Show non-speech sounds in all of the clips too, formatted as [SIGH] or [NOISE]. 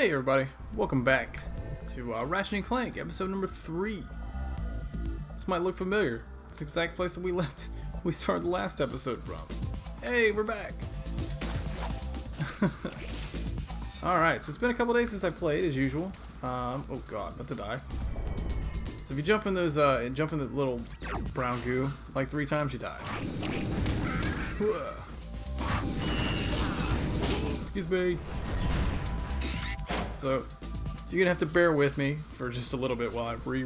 Hey everybody, welcome back to uh, Ratchet and Clank, episode number three. This might look familiar. It's the exact place that we left, [LAUGHS] we started the last episode from. Hey, we're back. [LAUGHS] Alright, so it's been a couple days since I played, as usual. Um, oh god, about to die. So if you jump in those, uh, jump in the little brown goo, like three times, you die. Excuse me. So, you're gonna have to bear with me for just a little bit while I re,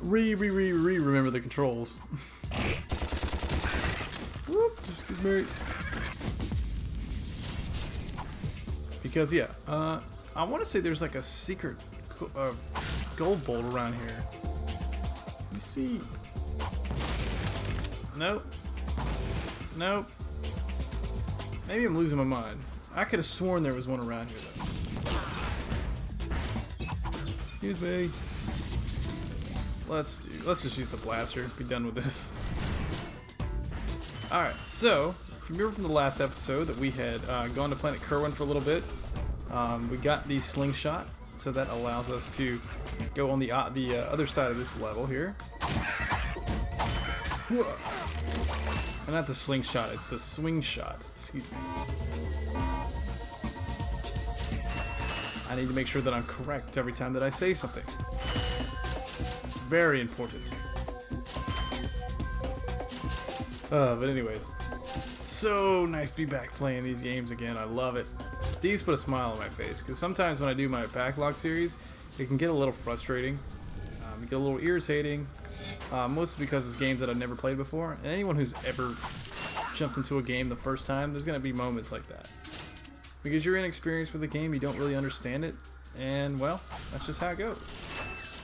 re, re, re, re remember the controls. [LAUGHS] Whoop, excuse me. Because yeah, uh, I want to say there's like a secret uh, gold bolt around here. Let me see. Nope. Nope. Maybe I'm losing my mind. I could have sworn there was one around here though. Excuse me. Let's do, let's just use the blaster. Be done with this. All right. So, remember from the last episode that we had uh, gone to Planet Kerwan for a little bit, um, we got the slingshot, so that allows us to go on the uh, the uh, other side of this level here. And not the slingshot, it's the swing shot. Excuse me. I need to make sure that I'm correct every time that I say something. Very important. Uh, but anyways, so nice to be back playing these games again. I love it. These put a smile on my face because sometimes when I do my backlog series, it can get a little frustrating, um, get a little irritating, uh, mostly because it's games that I've never played before. And anyone who's ever jumped into a game the first time, there's going to be moments like that. Because you're inexperienced with the game, you don't really understand it, and well, that's just how it goes.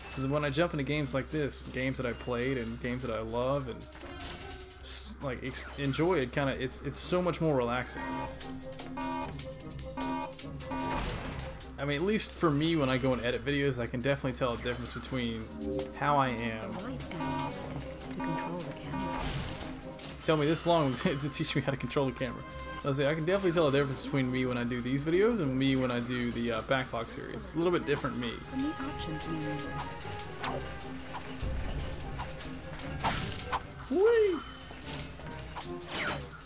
So when I jump into games like this, games that I played and games that I love and like enjoy it, kind of it's it's so much more relaxing. I mean, at least for me, when I go and edit videos, I can definitely tell a difference between how I am. Tell me this long [LAUGHS] to teach me how to control the camera. I say I can definitely tell the difference between me when I do these videos and me when I do the uh, backlog series. It's a little bit different me. Whee!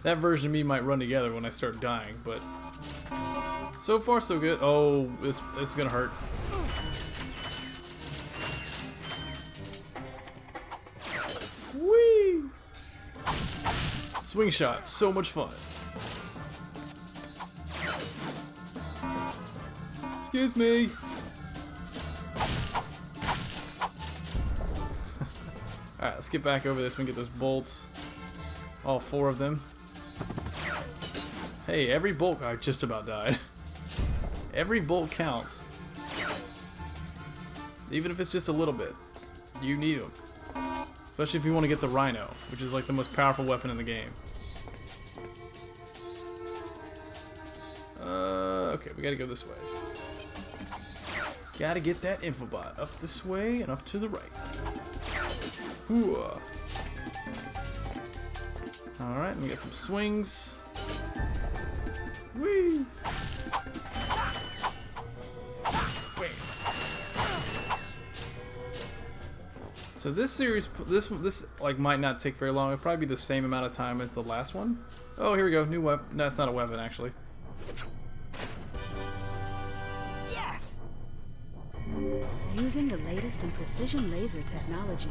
That version of me might run together when I start dying, but so far so good. Oh, this this is gonna hurt. Swing shot, so much fun. Excuse me. [LAUGHS] Alright, let's get back over this and get those bolts. All four of them. Hey, every bolt... I just about died. [LAUGHS] every bolt counts. Even if it's just a little bit. You need them. Especially if you want to get the Rhino, which is like the most powerful weapon in the game. We gotta go this way. Gotta get that infobot up this way and up to the right. Alright, and we got some swings. Whee! Wait. So this series, this this like might not take very long. It'll probably be the same amount of time as the last one. Oh, here we go. New weapon. No, it's not a weapon actually. Precision laser technology,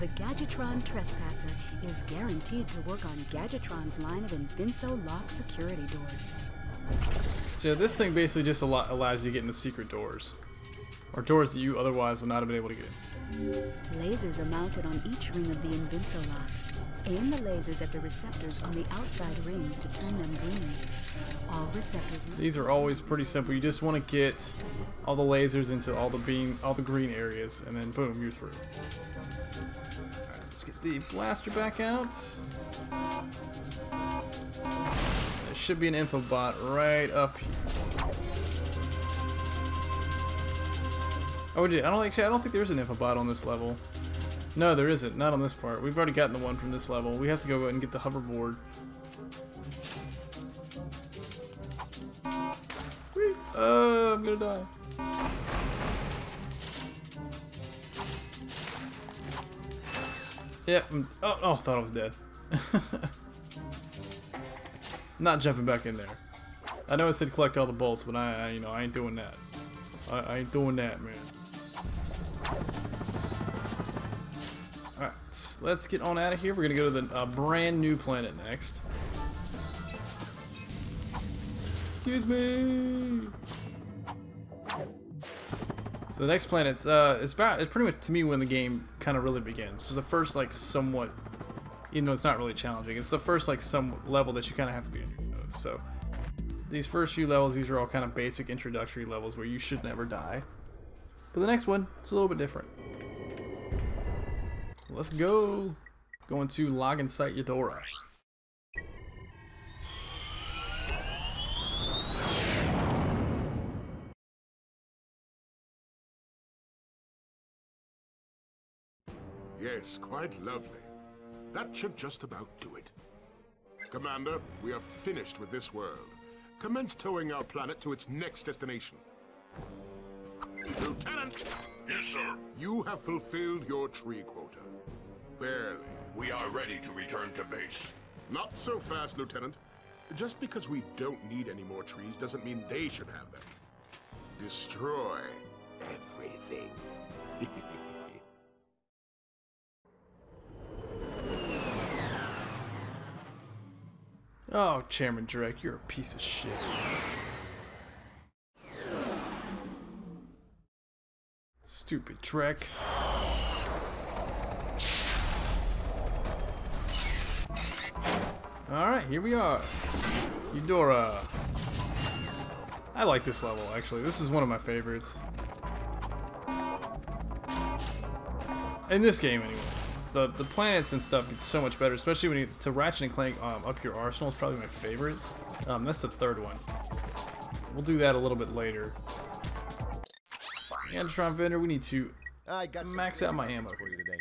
the Gadgetron Trespasser is guaranteed to work on Gadgetron's line of Invinso lock security doors. So this thing basically just allows you to get into secret doors. Or doors that you otherwise would not have been able to get into. Lasers are mounted on each ring of the Invinso lock. Aim the lasers at the receptors on the outside ring to turn them green. These are always pretty simple. You just want to get all the lasers into all the beam, all the green areas, and then boom, you're through. Alright, let's get the blaster back out. There should be an info bot right up here. Oh, I don't actually. I don't think there's an info bot on this level. No, there isn't. Not on this part. We've already gotten the one from this level. We have to go and get the hoverboard. Oh, I'm gonna die. Yep. Yeah, mm, oh, oh, thought I was dead. [LAUGHS] Not jumping back in there. I know I said collect all the bolts, but I, I you know, I ain't doing that. I, I ain't doing that, man. Alright, let's get on out of here. We're gonna go to the uh, brand new planet next. Excuse me. So the next planet's uh, it's about it's pretty much to me when the game kind of really begins. It's the first like somewhat, even though it's not really challenging, it's the first like some level that you kind of have to be in your nose. So these first few levels, these are all kind of basic introductory levels where you should never die. But the next one, it's a little bit different. Let's go. Going to login site Eudora. Yes, quite lovely. That should just about do it. Commander, we are finished with this world. Commence towing our planet to its next destination. Lieutenant! Yes, sir. You have fulfilled your tree quota. Barely. We are ready to return to base. Not so fast, Lieutenant. Just because we don't need any more trees doesn't mean they should have them. Destroy everything. [LAUGHS] Oh, Chairman Drek, you're a piece of shit. Stupid Drek. Alright, here we are. Eudora. I like this level, actually. This is one of my favorites. In this game, anyway the the planets and stuff get so much better, especially when you to Ratchet and Clank um, up your arsenal is probably my favorite. Um, that's the third one. We'll do that a little bit later. Gadgetron vendor, we need to max out my ammo for you today.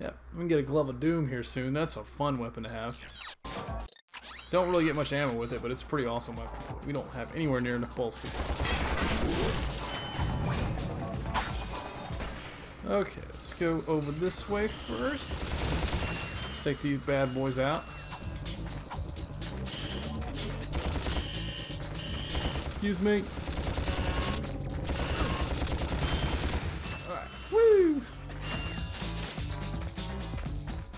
Yeah, we can get a Glove of Doom here soon. That's a fun weapon to have. Don't really get much ammo with it, but it's a pretty awesome weapon. We don't have anywhere near enough bolts to Okay, let's go over this way first. Take these bad boys out. Excuse me. Alright, woo!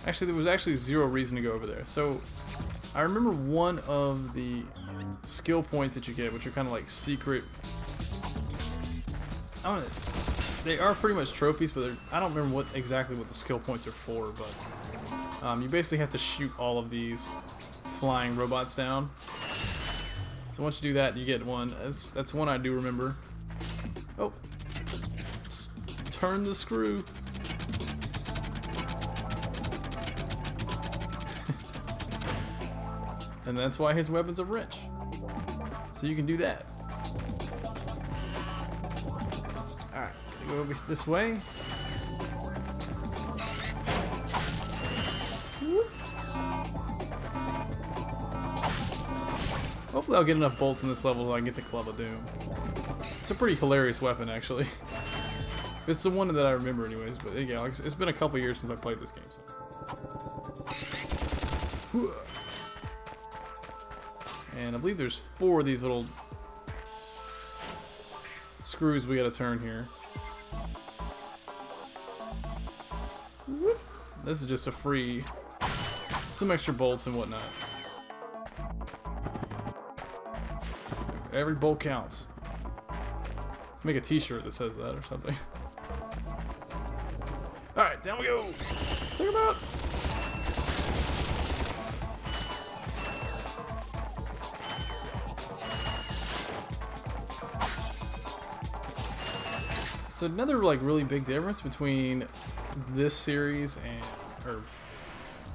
Actually, there was actually zero reason to go over there. So, I remember one of the skill points that you get, which are kind of like secret... I don't know they are pretty much trophies, but I don't remember what exactly what the skill points are for, but um, you basically have to shoot all of these flying robots down. So once you do that, you get one. That's that's one I do remember. Oh, turn the screw. [LAUGHS] and that's why his weapon's a wrench. So you can do that. Over this way. Hopefully I'll get enough bolts in this level so I can get the Glove of Doom. It's a pretty hilarious weapon, actually. [LAUGHS] it's the one that I remember anyways, but yeah, it's been a couple years since I played this game, so... And I believe there's four of these little screws we gotta turn here. This is just a free... Some extra bolts and whatnot. Every bolt counts. Make a t-shirt that says that or something. [LAUGHS] Alright, down we go! Take him out! So another like really big difference between this series and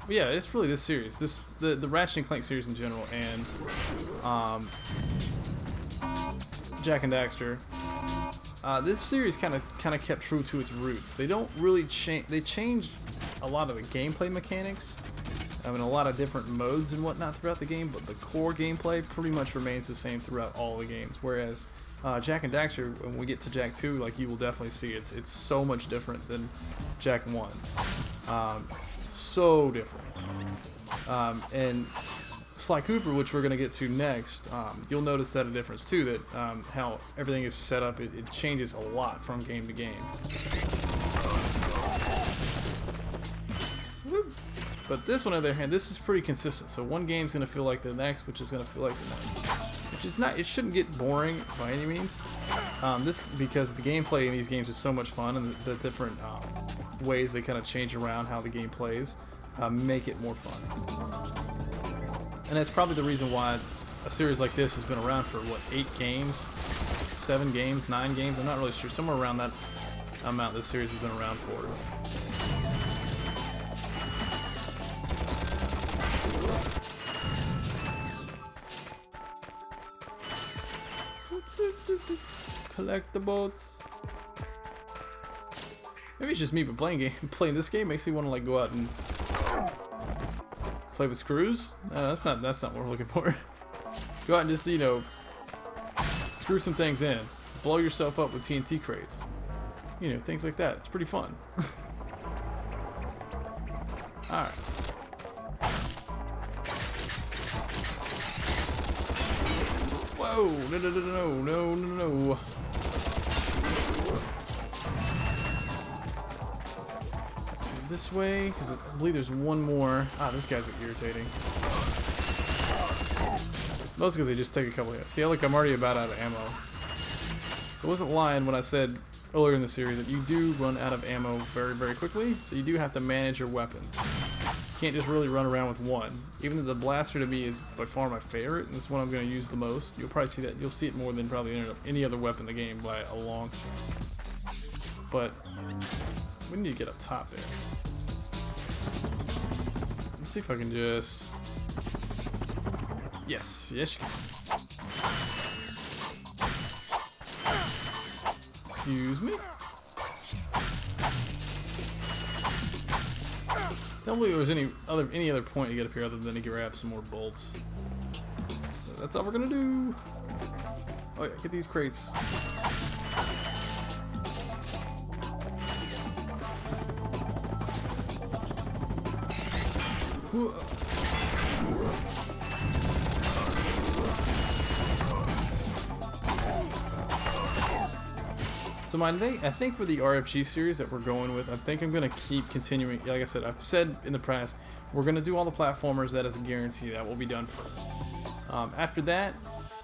yeah, it's really this series. This the the Ratchet and Clank series in general and um Jak and Daxter. Uh, this series kind of kind of kept true to its roots. They don't really change. They changed a lot of the gameplay mechanics. I mean, a lot of different modes and whatnot throughout the game, but the core gameplay pretty much remains the same throughout all the games. Whereas uh, Jak and Daxter, when we get to Jak 2, like you will definitely see, it's it's so much different than Jak 1. Um, so different. Um, and Sly Cooper, which we're going to get to next, um, you'll notice that a difference too, that um, how everything is set up, it, it changes a lot from game to game. But this one, on the other hand, this is pretty consistent. So one game's going to feel like the next, which is going to feel like the next. Is not, it shouldn't get boring by any means. Um, this, because the gameplay in these games is so much fun and the, the different um, ways they kind of change around how the game plays uh, make it more fun. And that's probably the reason why a series like this has been around for, what, eight games? Seven games? Nine games? I'm not really sure. Somewhere around that amount this series has been around for. Collect the boats. Maybe it's just me, but playing game, [LAUGHS] playing this game makes me want to like go out and play with screws. Uh, that's not that's not what we're looking for. [LAUGHS] go out and just you know screw some things in, blow yourself up with TNT crates. You know things like that. It's pretty fun. [LAUGHS] All right. Whoa! No! No! No! No! No! No! This way, because I believe there's one more. Ah, this guy's irritating. Most because they just take a couple hits. See, look, I'm already about out of ammo. So I wasn't lying when I said earlier in the series that you do run out of ammo very, very quickly, so you do have to manage your weapons. You can't just really run around with one. Even though the blaster to me is by far my favorite, and this one I'm going to use the most, you'll probably see that. You'll see it more than probably any other weapon in the game by a long shot. But we need to get up top there. Let's see if I can just... Yes, yes you can. Excuse me? Don't believe there was any other any other point to get up here other than to grab some more bolts. So that's all we're gonna do. Oh yeah, get these crates. So my I think for the RFG series that we're going with, I think I'm going to keep continuing. Like I said, I've said in the past, we're going to do all the platformers. That is a guarantee. That will be done first. Um, after that,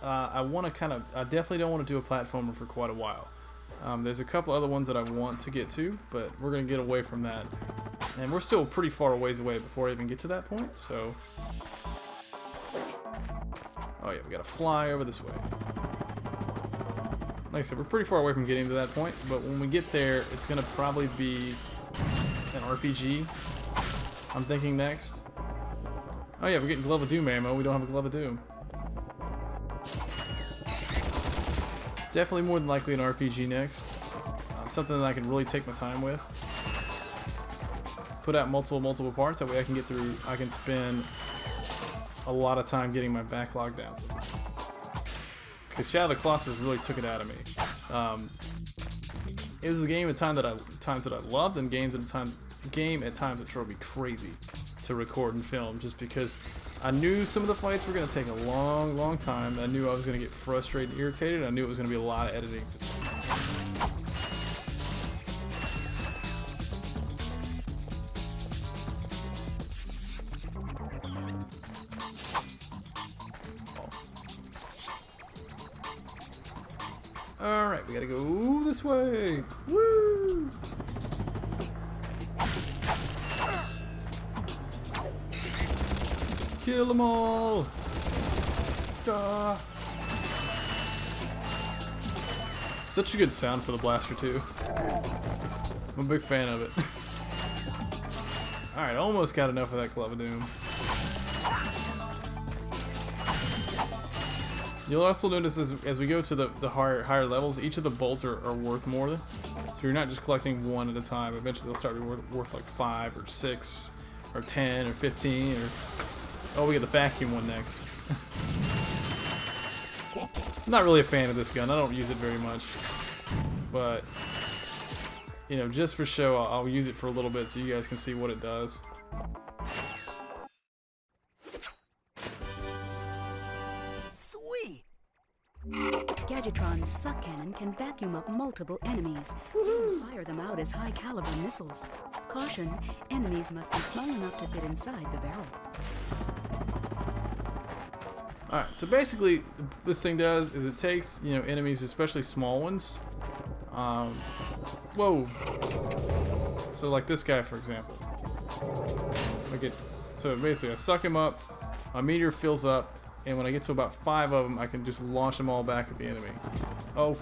uh, I want to kind of, I definitely don't want to do a platformer for quite a while. Um, there's a couple other ones that I want to get to, but we're going to get away from that. And we're still pretty far ways away before I even get to that point, so... Oh yeah, we gotta fly over this way. Like I said, we're pretty far away from getting to that point, but when we get there, it's gonna probably be an RPG. I'm thinking next. Oh yeah, we're getting Glove of Doom ammo. We don't have a Glove of Doom. Definitely more than likely an RPG next. Uh, something that I can really take my time with. Put out multiple, multiple parts. That way I can get through, I can spend a lot of time getting my backlog down. Because Shadow of the Colossus really took it out of me. Um, it was a game at time that I times that I loved, and games at a time game at times that drove me crazy to record and film, just because I knew some of the fights were going to take a long, long time. I knew I was going to get frustrated, and irritated. I knew it was going to be a lot of editing. Woo! Kill them all! Duh. Such a good sound for the blaster too. I'm a big fan of it. [LAUGHS] Alright, almost got enough of that Glove of Doom. You'll also notice as, as we go to the, the higher, higher levels, each of the bolts are, are worth more. So you're not just collecting one at a time. Eventually they'll start to be worth, worth like 5 or 6 or 10 or 15 or Oh, we get the vacuum one next. [LAUGHS] I'm not really a fan of this gun. I don't use it very much. But, you know, just for show, I'll, I'll use it for a little bit so you guys can see what it does. Sweet! Gadgetron's suck cannon can vacuum up multiple enemies and fire them out as high caliber missiles. Caution, enemies must be small enough to fit inside the barrel. Alright, so basically, this thing does is it takes, you know, enemies, especially small ones. Um, whoa. So like this guy, for example. Like it, so basically I suck him up, my meter fills up, and when I get to about five of them, I can just launch them all back at the enemy. Oh,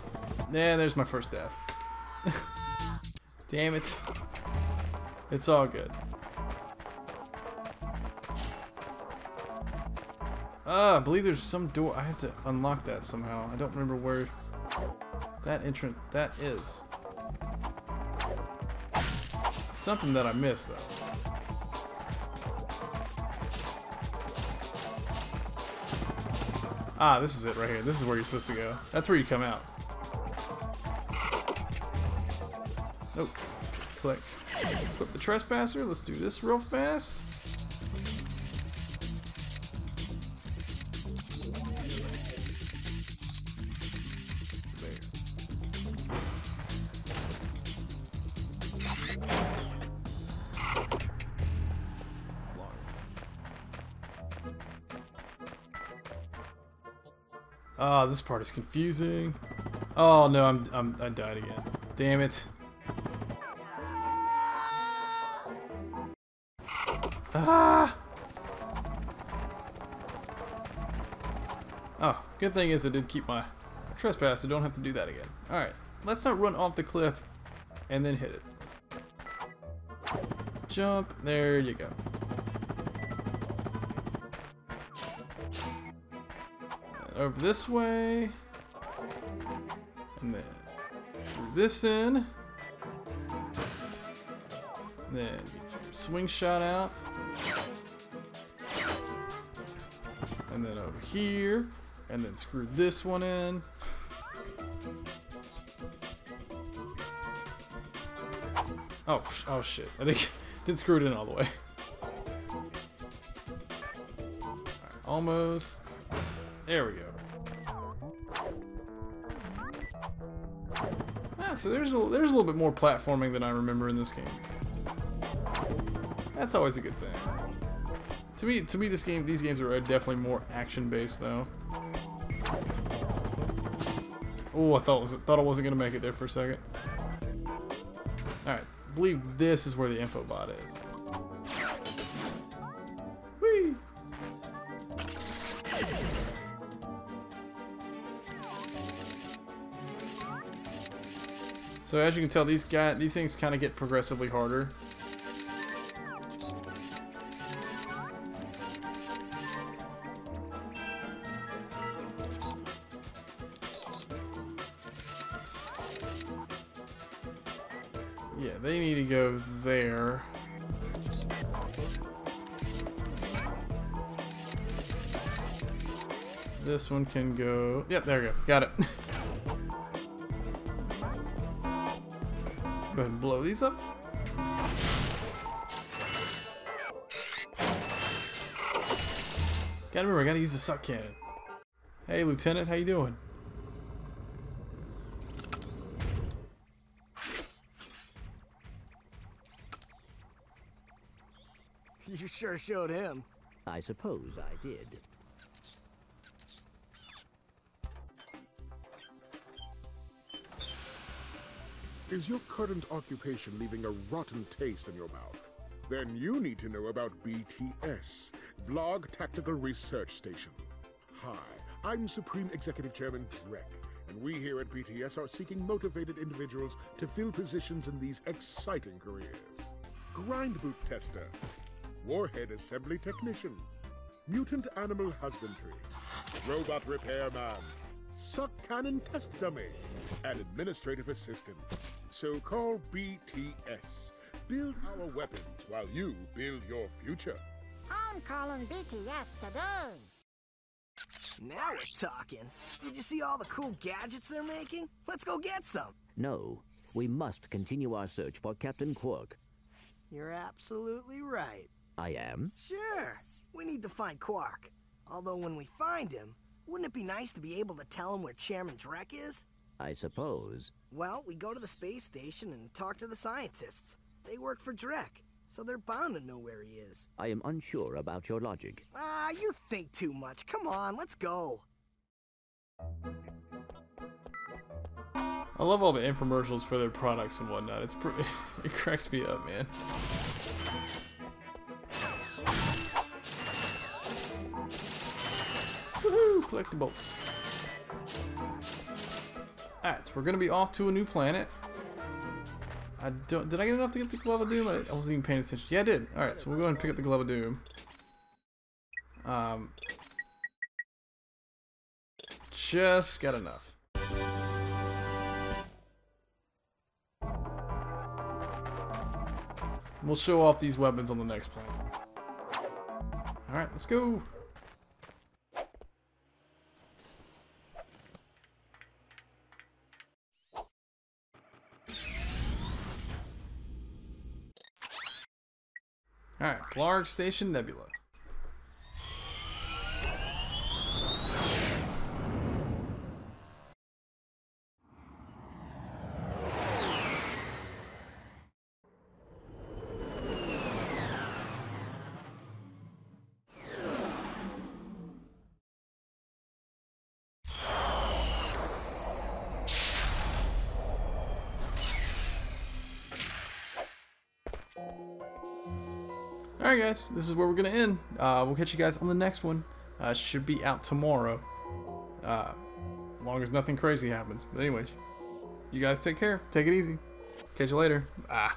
yeah, there's my first death. [LAUGHS] Damn it. It's all good. Ah, I believe there's some door. I have to unlock that somehow. I don't remember where that entrance that is. Something that I missed though. Ah, this is it right here. This is where you're supposed to go. That's where you come out. Nope. Click. Equip the trespasser. Let's do this real fast. Ah, this part is confusing. Oh no, I'm, I'm I died again. Damn it. Ah. Oh, good thing is I did keep my trespass, so don't have to do that again. Alright, let's not run off the cliff and then hit it. Jump, there you go. Over this way. And then screw this in. Then swing shot out. And then over here. And then screw this one in. Oh, oh shit. I think [LAUGHS] did screw it in all the way. Alright, almost. There we go. Ah, so there's a, there's a little bit more platforming than I remember in this game. That's always a good thing. To me, to me, this game, these games are definitely more action-based, though. Oh, I thought was thought I wasn't gonna make it there for a second. All right, I believe this is where the info bot is. So as you can tell, these guy these things kind of get progressively harder. Yeah, they need to go there. This one can go. Yep, there we go. Got it. [LAUGHS] ahead and blow these up. Gotta remember, I gotta use the suck cannon. Hey, Lieutenant, how you doing? [LAUGHS] You sure showed him. I suppose I did. Is your current occupation leaving a rotten taste in your mouth? Then you need to know about BTS, Blarg Tactical Research Station. Hi, I'm Supreme Executive Chairman Drek, and we here at BTS are seeking motivated individuals to fill positions in these exciting careers. Grind boot tester, warhead assembly technician, mutant animal husbandry, robot repairman, suck cannon test dummy, and administrative assistant. So call BTS. Build our weapons while you build your future. I'm calling BTS today. Now we're talking. Did you see all the cool gadgets they're making? Let's go get some. No, we must continue our search for Captain Qwark. You're absolutely right. I am? Sure, we need to find Qwark. Although when we find him, wouldn't it be nice to be able to tell him where Chairman Drek is? I suppose. Well, we go to the space station and talk to the scientists. They work for Drek, so they're bound to know where he is. I am unsure about your logic. Ah, you think too much. Come on, let's go. I love all the infomercials for their products and whatnot. It's pretty, [LAUGHS] it cracks me up, man. Woohoo! Collectibles. We're gonna be off to a new planet. I don't. Did I get enough to get the Glove of Doom? I, wasn't even paying attention. Yeah, I did. All right, so we'll go ahead and pick up the Glove of Doom. Um, just got enough. We'll show off these weapons on the next planet. All right, let's go. Blarg Station Nebula. Alright guys, this is where we're going to end. Uh, we'll catch you guys on the next one. Uh, should be out tomorrow. Uh, as long as nothing crazy happens. But anyways, you guys take care. Take it easy. Catch you later. Ah.